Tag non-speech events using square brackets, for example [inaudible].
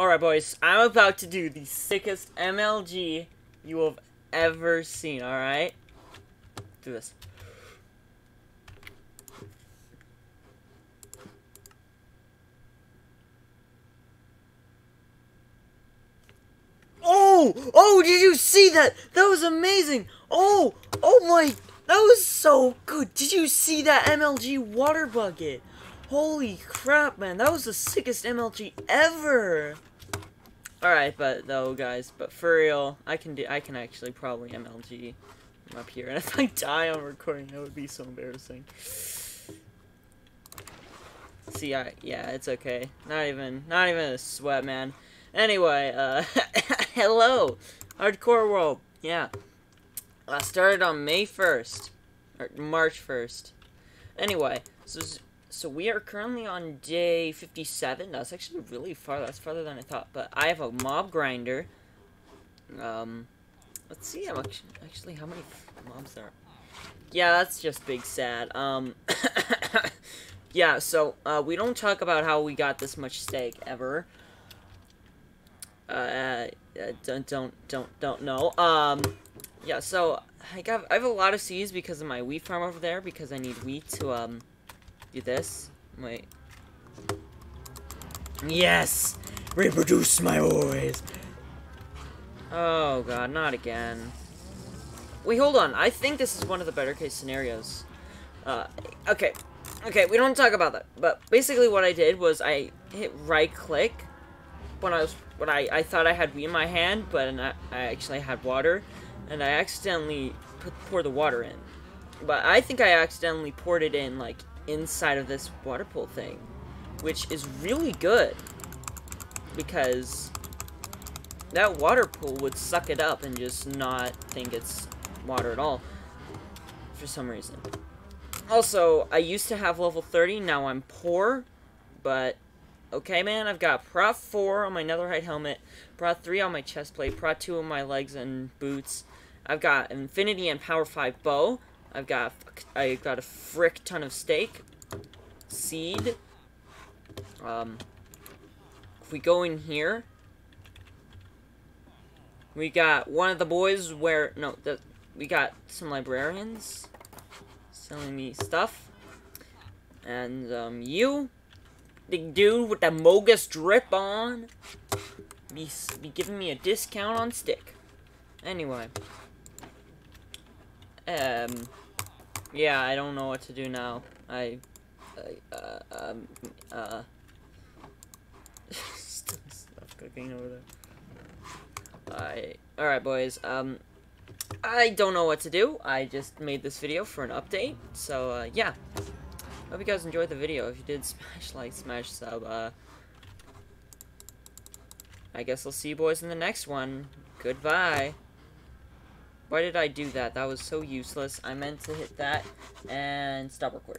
Alright, boys. I'm about to do the sickest MLG you have ever seen, alright? Do this. Oh! Oh, did you see that? That was amazing! Oh! Oh my... That was so good! Did you see that MLG water bucket? Holy crap, man. That was the sickest MLG ever! Alright, but though, guys, but for real, I can do, I can actually probably MLG up here. And [laughs] if I die on recording, that would be so embarrassing. See, I, yeah, it's okay. Not even, not even a sweat, man. Anyway, uh, [laughs] hello, Hardcore World. Yeah, I started on May 1st, or March 1st. Anyway, so so we are currently on day 57. That's actually really far. That's farther than I thought. But I have a mob grinder. Um, let's see how much, actually, how many mobs there are. Yeah, that's just big sad. Um, [coughs] yeah, so, uh, we don't talk about how we got this much steak, ever. Uh, uh, don't, don't, don't, don't know. Um, yeah, so I got, I have a lot of seeds because of my wheat farm over there because I need wheat to, um, do this. Wait. Yes! Reproduce my always. Oh god, not again. Wait, hold on. I think this is one of the better case scenarios. Uh, okay. Okay, we don't talk about that. But basically what I did was I hit right click when I was when I, I thought I had wheat in my hand, but I, I actually had water, and I accidentally put pour the water in. But I think I accidentally poured it in like inside of this water pool thing, which is really good because that water pool would suck it up and just not think it's water at all for some reason. Also, I used to have level 30, now I'm poor, but Okay, man, I've got Prot 4 on my Netherite helmet, Prot 3 on my chest plate, Prot 2 on my legs and boots. I've got Infinity and Power 5 bow. I've got I got a frick ton of steak, seed. Um, if we go in here, we got one of the boys where no, the, we got some librarians selling me stuff, and um, you big dude with the Mogus drip on be, be giving me a discount on stick. Anyway. Um, yeah, I don't know what to do now. I, I uh, um, uh, [laughs] stuff cooking over there. Alright boys, um, I don't know what to do. I just made this video for an update, so, uh, yeah. Hope you guys enjoyed the video. If you did, [laughs] smash like, smash sub. Uh, I guess I'll see you boys in the next one. Goodbye. Why did I do that? That was so useless. I meant to hit that and stop recording.